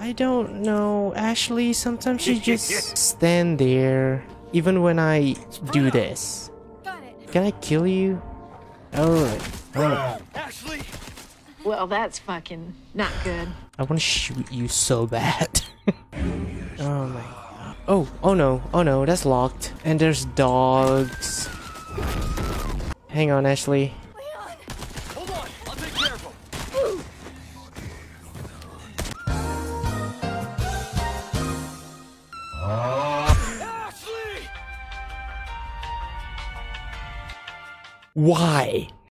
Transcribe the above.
I don't know. Ashley, sometimes she just stand there even when I do this. Can I kill you? Alright. Alright. Ashley! Well, that's fucking not good. I want to shoot you so bad. oh my god. Oh, oh no. Oh no, that's locked. And there's dogs. Hang on, Ashley. Why?